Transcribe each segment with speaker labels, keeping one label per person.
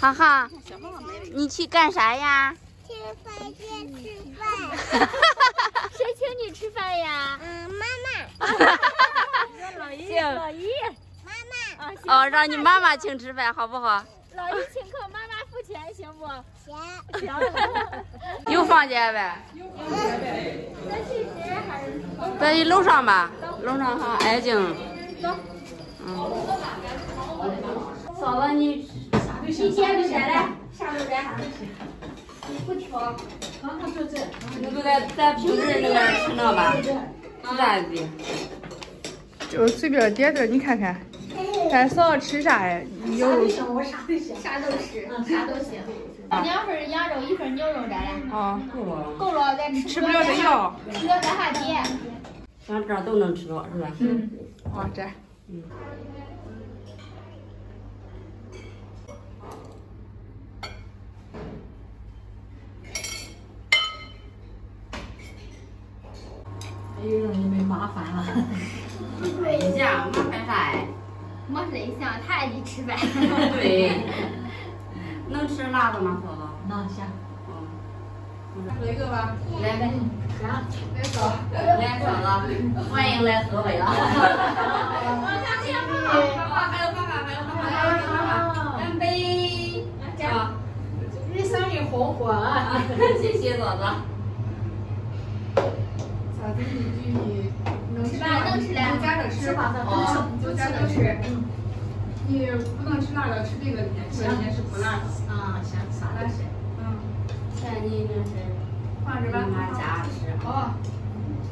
Speaker 1: 哈哈，你去干啥呀？
Speaker 2: 去饭店吃饭。
Speaker 3: 谁请你吃饭呀？
Speaker 2: 嗯，妈妈。
Speaker 3: 老姨，
Speaker 1: 行
Speaker 3: 老姨，
Speaker 2: 妈妈。
Speaker 1: 哦，让你妈妈请吃饭，好不好？
Speaker 3: 老姨请客，妈妈付钱，行不？
Speaker 2: 行。
Speaker 3: 行。
Speaker 1: 有房间呗？
Speaker 3: 咱去吃还是？
Speaker 1: 咱去楼上吧，楼上好安静。
Speaker 3: 走。
Speaker 1: 嗯。嫂子，你
Speaker 3: 你先吃来，啥都来。你不挑。
Speaker 4: 刚刚就这。
Speaker 1: 那不在咱平时那边吃那吧？吃啥的？
Speaker 5: 就随便点点，你看看，咱嫂子吃啥呀？有
Speaker 4: 我啥都行。
Speaker 3: 啥都吃，啥都行。两份羊肉，一份牛肉，来来。
Speaker 5: 啊，
Speaker 1: 够了。
Speaker 3: 够了，咱吃
Speaker 5: 吃不了这药。
Speaker 3: 吃了咱还点。
Speaker 1: 像这都能吃着是吧？
Speaker 5: 嗯。啊，这。
Speaker 1: 嗯。
Speaker 4: 哎呦，让你们麻烦了。
Speaker 1: 内向，麻烦啥呀？
Speaker 3: 没内向，他爱你吃饭。
Speaker 1: 对。能吃辣的吗，嫂子？
Speaker 4: 能行。
Speaker 5: 来一个吧。
Speaker 1: 来来。
Speaker 4: 行。
Speaker 5: 来嫂。
Speaker 1: 来嫂子，欢迎来河北啊！干杯！
Speaker 4: 好。你生意红火啊！
Speaker 1: 谢谢嫂子。
Speaker 5: 啥子你你能吃
Speaker 3: 吧？能吃
Speaker 5: 就夹着吃，
Speaker 4: 哦，
Speaker 5: 就夹着吃。你不能吃辣的，吃这个里面，这里面是不辣的。
Speaker 4: 啊，行，啥都行。
Speaker 5: 嗯。
Speaker 1: 看你那是
Speaker 5: 放着吧，
Speaker 1: 妈夹着吃。
Speaker 5: 哦。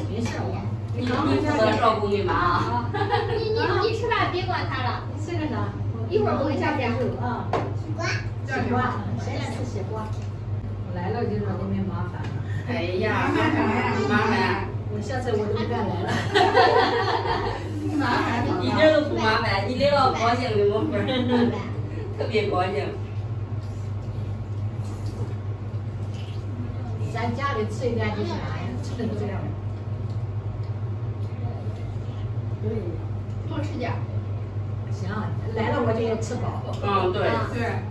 Speaker 4: 没事我。
Speaker 1: 你你负责照顾你妈啊。
Speaker 3: 你你你吃饭别管他了。
Speaker 4: 吃个啥？
Speaker 3: 一会儿我给下点。
Speaker 4: 啊。
Speaker 2: 西瓜。
Speaker 4: 西瓜，现在吃西瓜。我来了？就让你们麻烦了。
Speaker 1: 哎呀，麻烦麻烦。
Speaker 4: 我下次我都不敢来了。
Speaker 5: 麻烦。
Speaker 1: 一点都不麻烦，你来了高兴的没法儿，特别高兴。
Speaker 4: 咱家里吃一点就是啥呀？吃的都这样。
Speaker 1: 对。
Speaker 3: 多吃点。
Speaker 4: 行，来了我就要吃饱。
Speaker 1: 嗯，对。
Speaker 5: 对。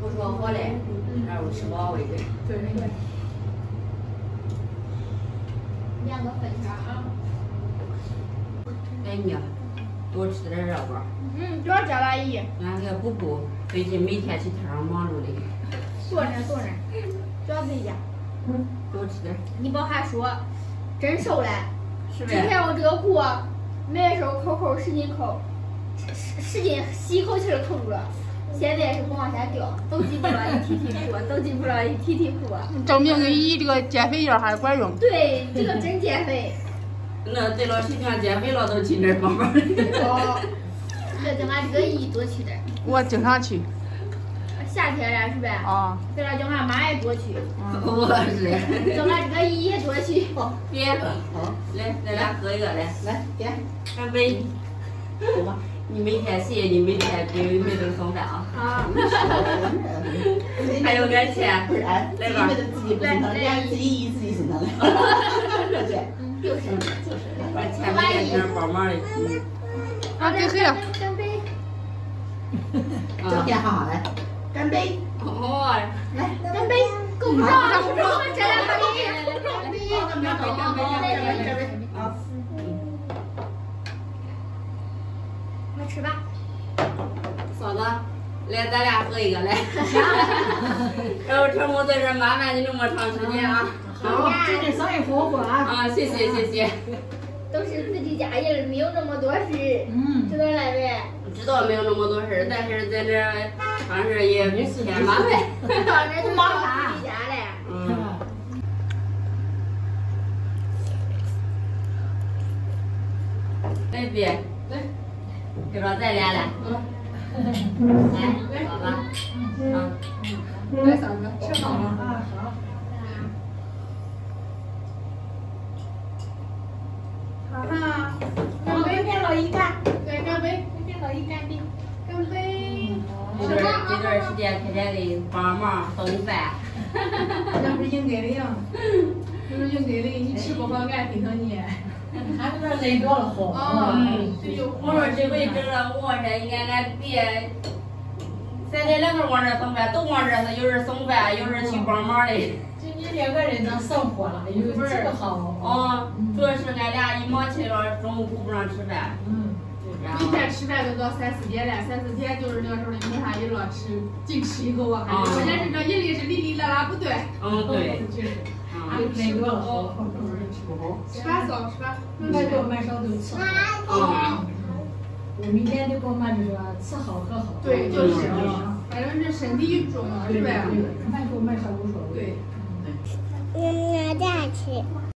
Speaker 1: 不说活嘞，让我吃饱为准。
Speaker 5: 对对。
Speaker 3: 两个粉条啊。
Speaker 1: 哎呀，多吃点热瓜。
Speaker 3: 嗯，多加阿姨。
Speaker 1: 俺个补补，最近每天去摊上忙碌的。
Speaker 3: 坐着坐着，主要这家。
Speaker 1: 嗯，多吃点。
Speaker 3: 你别还说，真瘦了。
Speaker 1: 是呗。
Speaker 3: 之前我这个裤，买的时候扣扣使劲扣，使使劲吸一口气扣住了。现在是不往下掉，都进不了一提提裤，都进不了一提提裤。
Speaker 5: 证明你这个减肥药还是管用。
Speaker 3: 对，这个真减肥。
Speaker 1: 那对了，谁想减肥了都去那儿帮忙的。
Speaker 3: 哦。那叫俺这个姨多去点。
Speaker 5: 我经常去。
Speaker 3: 夏天了是呗？
Speaker 5: 啊。
Speaker 3: 对了，叫俺妈也多去。
Speaker 1: 我是。
Speaker 3: 叫俺这个姨也多去。
Speaker 1: 别。好。来，咱俩喝一个来。
Speaker 4: 来，点。
Speaker 1: 干杯。
Speaker 4: 走吧。
Speaker 1: 你每天谢谢你每天给妹子送饭啊！
Speaker 3: 好，
Speaker 1: 还有点钱，
Speaker 4: 不然
Speaker 1: 来吧，
Speaker 4: 自己不心疼，连自己姨自己心疼了。对，
Speaker 3: 就是就是，
Speaker 1: 把钱没点钱帮忙的。
Speaker 5: 啊，给谁呀？
Speaker 3: 干杯！
Speaker 4: 整天好好的，干杯！
Speaker 1: 哦，
Speaker 3: 来干杯！够不着，够不着，这两个给你，
Speaker 4: 干杯！干杯！干杯！干杯！干杯！好。
Speaker 3: 快吃吧，
Speaker 1: 嫂子，来，咱俩喝一个来。然后成功在这麻烦你那么长时间啊。
Speaker 4: 好，祝你生意红火啊！
Speaker 1: 啊，谢谢谢谢。
Speaker 3: 都是自己家人，没有那么多事。
Speaker 4: 嗯。
Speaker 3: 知道了呗？
Speaker 1: 知道没有那么多事，但是在这反正也嫌麻烦。
Speaker 3: 反正就麻烦自己家嘞。
Speaker 1: 嗯。来别。
Speaker 4: 来。
Speaker 1: 给着咱俩来，来，嫂子，
Speaker 5: 嗯，来嫂子，吃好了。啊，好。好哈，干杯，给老姨干，对，干杯，给老姨干杯，干杯。
Speaker 1: 这段这段时间天天给帮忙送饭，
Speaker 5: 那 不是应该的呀，这是应该的，你吃不饱，俺心疼你。
Speaker 4: 俺这边人多了，好。
Speaker 1: 嗯，我说这回整了，我说你看俺爹，咱这两个往这送饭，都往这是有人送饭，有人去帮忙的。
Speaker 4: 就你两个人能生活了，有这个好。
Speaker 1: 嗯，主要是俺俩一忙去了，中午顾不上吃饭。
Speaker 4: 嗯。
Speaker 5: 每天吃饭都到三四点了，三四点就是那时候的没啥娱乐吃，净吃以后啊，还关键是这眼里是哩哩啦啦不断。
Speaker 1: 嗯，对。
Speaker 5: 就是。
Speaker 1: 嗯。
Speaker 4: 那个好，
Speaker 5: 吃饭少吃饭，
Speaker 4: 买多买少都吃好。
Speaker 1: 嗯。
Speaker 4: 我明天就跟我妈就说吃好喝好。
Speaker 5: 对，就是，反正是身体重要，是吧？
Speaker 4: 买多买少无所谓。
Speaker 5: 对。
Speaker 2: 嗯，我再吃。